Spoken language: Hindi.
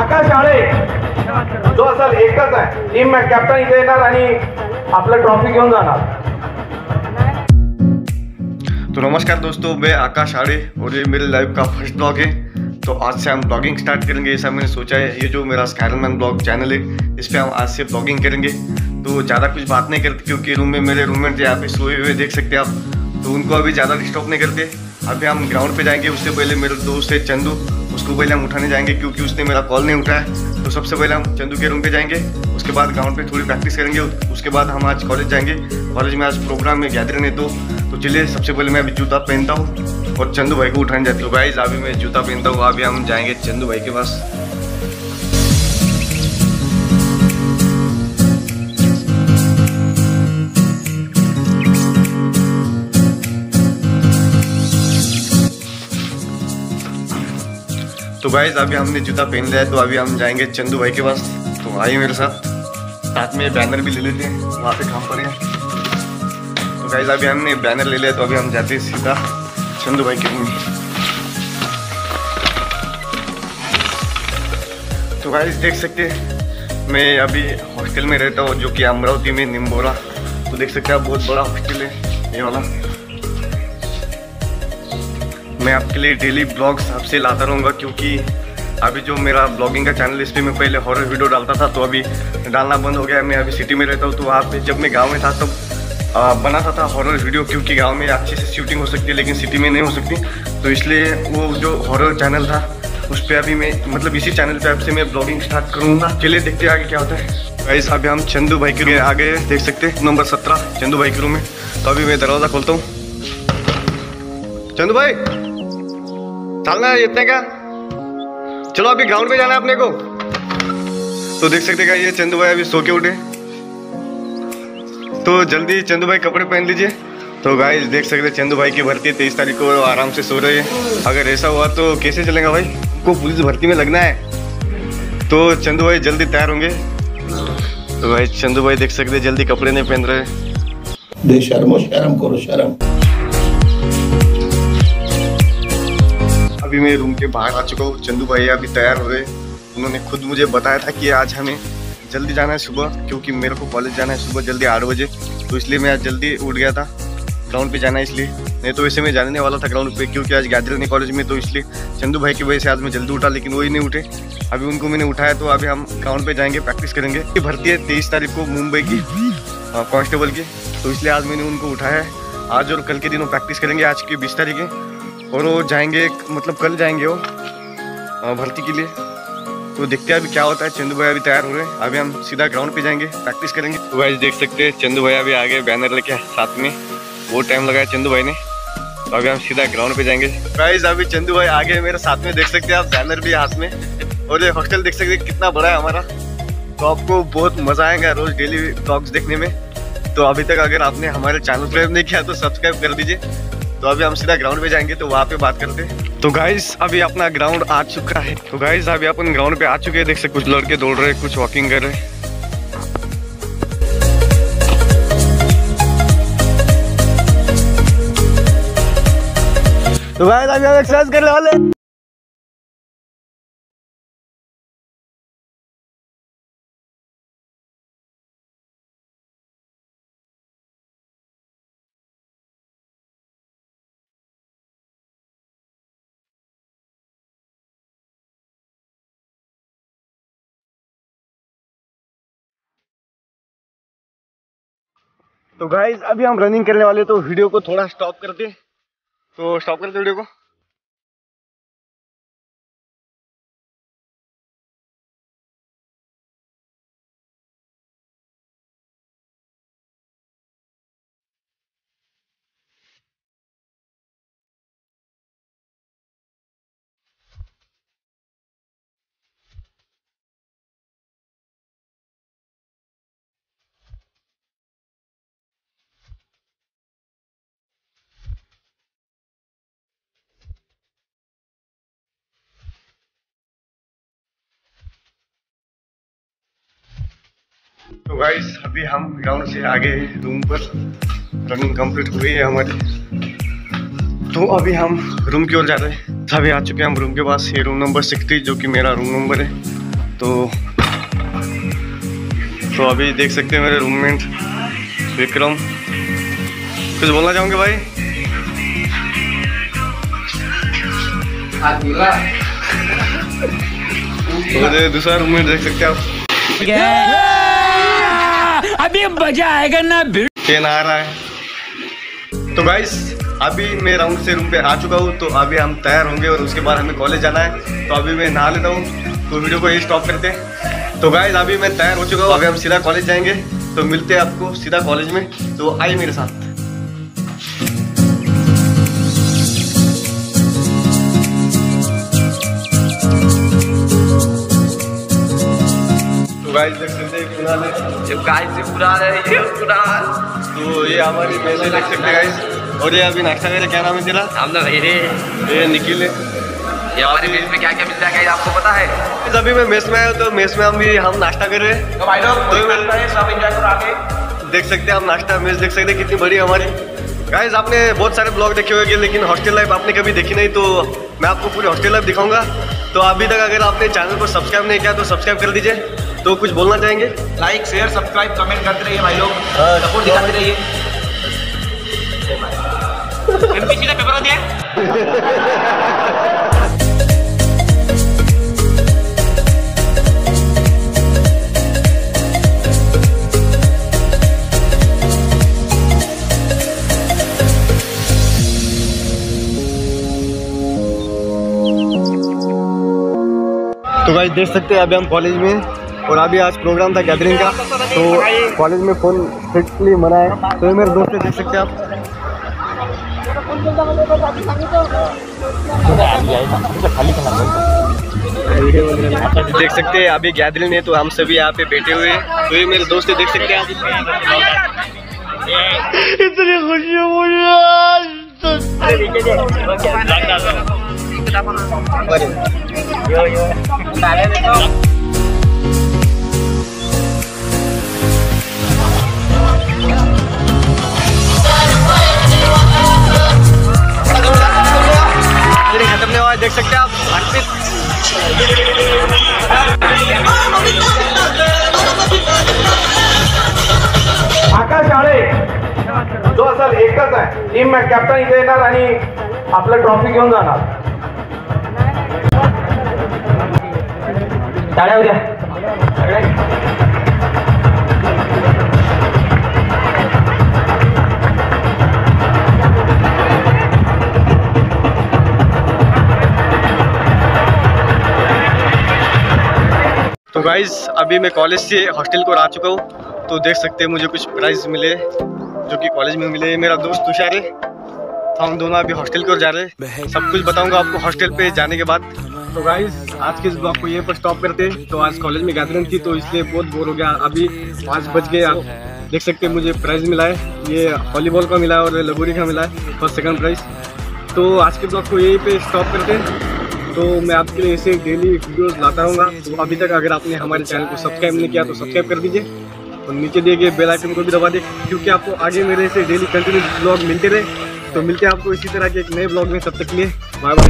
आकाश आळे जो असेल एकच आहे. टीम कॅप्टन इथे येणार आणि आपलं ट्रॉफी घेऊन जाणार. तो नमस्कार दोस्तों, मैं आकाश आड़े और ये मेरे लाइव का फ़र्स्ट ब्लॉग है। तो आज से हम ब्लॉगिंग स्टार्ट करेंगे, ऐसा मैंने सोचा है। ये जो मेरा स्कायरमैन ब्लॉग चैनल है, इस पर हम आज से ब्लॉगिंग करेंगे। तो ज़्यादा कुछ बात नहीं करते, क्योंकि रूम में मेरे रूममेट यहाँ पे सोए हुए, देख सकते हैं आप। तो उनको अभी ज़्यादा डिस्टर्ब नहीं करते। अभी हम ग्राउंड पे जाएँगे, उससे पहले मेरे दोस्त है चंदू, उसको पहले हम उठाने जाएँगे क्योंकि उसने मेरा कॉल नहीं उठाया। तो सबसे पहले हम चंदू के रूम पे जाएँगे, उसके बाद ग्राउंड पे थोड़ी प्रैक्टिस करेंगे, उसके बाद हम आज कॉलेज जाएँगे। कॉलेज में आज प्रोग्राम में गैदरिंग है तो तो चलिए, सबसे पहले मैं अभी जूता पहनता हूँ और चंदू भाई को उठाने जाती हूँ। भाई अभी मैं जूता पहनता हूँ, अभी हम जाएँगे चंदू भाई के पास। तो गाइज़ अभी हमने जूता पहन लिया है तो अभी हम जाएँगे चंदू भाई के पास। तो आइए मेरे साथ। साथ में बैनर भी ले लेते हैं, वहाँ पे काम है। तो गाइज़ अभी हमने बैनर ले लिया तो अभी हम जाते हैं सीधा चंदू भाई के रूम तो गाइज़ देख सकते मैं अभी हॉस्टल में रहता हूँ, जो कि अमरावती में निम्बोरा। तो देख सकते हैं बहुत बड़ा हॉस्टल है, ये वाला। मैं आपके लिए डेली ब्लॉग्स आपसे लाता रहूँगा क्योंकि अभी जो मेरा ब्लॉगिंग का चैनल इस पर मैं पहले हॉरर वीडियो डालता था तो अभी डालना बंद हो गया मैं अभी सिटी में रहता हूँ तो वहाँ पे जब मैं गाँव में था तब आ, बनाता था हॉरर वीडियो क्योंकि गाँव में अच्छे से शूटिंग हो सकती है लेकिन सिटी में नहीं हो सकती। तो इसलिए वो जो हॉरर चैनल था उस पर अभी मैं मतलब इसी चैनल पे आपसे मैं ब्लॉगिंग स्टार्ट करूँगा। चलिए देखते आगे क्या होता है। गाइस अभी हम चंदू भाई के रूम आगे देख सकते हैं नंबर सत्रह चंदू भाई के रूम में। तो अभी मैं दरवाज़ा खोलता हूँ। चंदू भाई! चलना है इतने का। चलो अभी ग्राउंड पे जाना है अपने को। तो देख सकते हैं ये चंदू भाई अभी सो के उठे। तो जल्दी चंदू भाई कपड़े पहन लीजिए। तो गाइस देख सकते चंदू भाई की भर्ती तेईस तारीख को आराम से सो रहे हैं। अगर ऐसा हुआ तो कैसे चलेगा भाई? को पुलिस भर्ती में लगना है। तो चंदू भाई जल्दी तैयार होंगे। तो भाई चंदू भाई देख सकते जल्दी कपड़े नहीं पहन रहे। बेशर्मो शर्म करो, शर्म। अभी मैं रूम के बाहर आ चुका हूँ। चंदू भाई अभी तैयार हो रहे उन्होंने खुद मुझे बताया था कि आज हमें जल्दी जाना है सुबह, क्योंकि मेरे को कॉलेज जाना है सुबह जल्दी आठ बजे। तो इसलिए मैं आज जल्दी उठ गया था। ग्राउंड पे जाना है इसलिए। नहीं तो वैसे मैं जाने वाला था ग्राउंड पे, क्योंकि आज गैदरिंग नहीं कॉलेज में तो इसलिए चंदू भाई की वजह से आज मैं जल्दी उठा, लेकिन वही नहीं उठे। अभी उनको मैंने उठाया तो अभी हम ग्राउंड पे जाएँगे प्रैक्टिस करेंगे। ये भर्ती है तेईस तारीख को मुंबई की कांस्टेबल की। तो इसलिए आज मैंने उनको उठाया है। आज और कल के दिनों प्रैक्टिस करेंगे, आज की बीस तारीख। है और वो जाएँगे मतलब कल जाएँगे वो भर्ती के लिए। तो देखते हैं अभी क्या होता है। चंदू भाई अभी तैयार हो रहे हैं। अभी हम सीधा ग्राउंड पे जाएँगे, प्रैक्टिस करेंगे। तो भाई देख सकते हैं, चंदू भाई अभी आगे बैनर लेके साथ में। वो टाइम लगाया चंदू भाई ने। तो अभी हम सीधा ग्राउंड पे जाएँगे। प्राइज अभी चंदू भाई आगे मेरे साथ में, देख सकते हैं आप, बैनर भी हाथ में। और ये हॉस्टल देख सकते कितना बड़ा है हमारा। तो आपको बहुत मज़ा आएगा रोज डेली ब्लॉग्स देखने में। तो अभी तक अगर आपने हमारे चैनल सब्सक्राइब नहीं किया तो सब्सक्राइब कर दीजिए। तो अभी हम सीधा ग्राउंड पे जाएँगे तो वहाँ पे बात करते हैं। तो गाइस अभी अपना ग्राउंड आ चुका है। तो गाइस अभी अपन ग्राउंड पे आ चुके हैं। देख सकते कुछ लड़के दौड़ रहे हैं कुछ वॉकिंग कर रहे हैं। तो गाइस अभी हम एक्सरसाइज करने वाले तो गाइज़ अभी हम रनिंग करने वाले तो वीडियो को थोड़ा स्टॉप करते। तो स्टॉप करते वीडियो को तो गाइस अभी हम ग्राउंड से आगे रूम पर रनिंग कंप्लीट हुई है हमारी। तो अभी हम रूम की ओर जा रहे हैं। अभी आ चुके हैं हम रूम के पास। ये रूम नंबर सिक्सटी जो कि मेरा रूम नंबर है। तो तो अभी देख सकते हैं मेरे रूममेट विक्रम। कुछ बोलना चाहोगे भाई? और ये दूसरा रूममेट देख सकते हैं आप। अभी मज़ा आएगा ना ट्रेन आ रहा है। तो गाइस अभी मैं राउंड से रूम पे आ चुका हूँ तो अभी हम तैयार होंगे और उसके बाद हमें कॉलेज जाना है। तो अभी मैं नहा लेता हूँ तो वीडियो को यही स्टॉप करते हैं। तो गाइस अभी मैं तैयार हो चुका हूँ, अभी हम सीधा कॉलेज जाएँगे। तो मिलते हैं आपको सीधा कॉलेज में। तो आई मेरे साथ। गाइस देख सकते हैं कुणाल है जब गाय से बुरा रहे ये बुरा तो ये हमारी मेले देख सकते हैं गाइस और ये अभी नाश्ता करे क्या नाम है तेरा? हम भाई रे। ये निखिल है। ये हमारे में क्या क्या मिलता है आपको पता है? अभी मैं मेस में आया तो मेस में हम भी हम नाश्ता कर रहे हैं। तो भाई लोग है सब एंजॉय करो आगे देख सकते हैं आप नाश्ता मेस देख सकते हैं कितनी बड़ी है हमारी। गाइस आपने बहुत सारे ब्लॉग देखे हुए लेकिन हॉस्टल लाइफ आपने कभी देखी नहीं तो मैं आपको पूरी हॉस्टल लाइफ दिखाऊँगा। तो अभी तक अगर आपने चैनल को सब्सक्राइब नहीं किया तो सब्सक्राइब कर दीजिए। तो कुछ बोलना चाहेंगे? लाइक शेयर सब्सक्राइब कमेंट करते रहिए भाई लोग। हाँ, सपोर्ट दिखाते रहिए। एमपीसी का पेपर हैं तो गाइस देख सकते हैं अभी हम कॉलेज में। हैं और अभी आज प्रोग्राम था गैदरिंग का तो कॉलेज में फ़ोन स्ट्रिक्टली मना है तो ये मेरे दोस्त देख सकते हैं आप। देख सकते हैं अभी गैदरिंग है तो हम सभी यहाँ पे बैठे हुए हैं। तो ये मेरे दोस्त देख सकते हैं इतनी खुशी है मुझे अर्पित आकाश आळे जो असेल एकच आहे. टीम कॅप्टन इथे येणार आणि आपलं ट्रॉफी घेऊन जाणार. टाळ्या उद्या. तो गाइज़ अभी मैं कॉलेज से हॉस्टल को आ चुका हूँ तो देख सकते हैं मुझे कुछ प्राइज मिले जो कि कॉलेज में मिले मेरा दोस्त तुषार है तो हम दोनों अभी हॉस्टल की ओर जा रहे हैं। सब कुछ बताऊँगा आपको हॉस्टल पे जाने के बाद। तो गाइज़ आज के इस ब्लॉग को ये पर स्टॉप करते हैं। तो आज कॉलेज में गैदरिंग थी तो इसलिए बहुत बोर हो गया। अभी पाँच बज गए आप देख सकते हैं मुझे प्राइज मिला है। ये वॉलीबॉल का मिला है और लगोरी का मिला है फ़र्स्ट सेकंड प्राइज तो आज के ब्लॉग को यहीं पे स्टॉप करते हैं। तो मैं आपके लिए ऐसे डेली वीडियोस लाता रहूँगा। तो अभी तक अगर आपने हमारे चैनल को सब्सक्राइब नहीं किया तो सब्सक्राइब कर दीजिए। और नीचे दिए गए बेल आइकन को भी दबा दें, क्योंकि आपको आगे मेरे से डेली कंटिन्यू ब्लॉग मिलते रहे। तो मिलते हैं आपको इसी तरह के एक नए ब्लॉग में। तब तक लिए बाय बाय